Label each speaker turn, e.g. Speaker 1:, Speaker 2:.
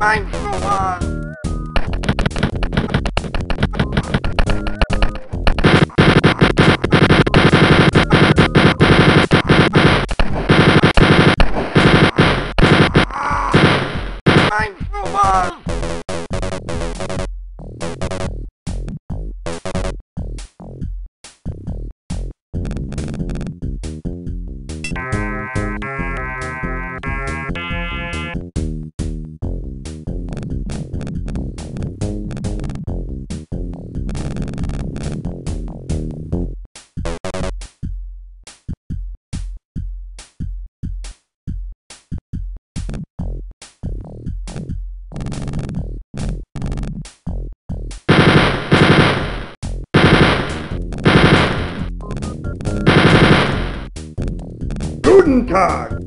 Speaker 1: Mine. Come on. Mine.
Speaker 2: Guten Tag!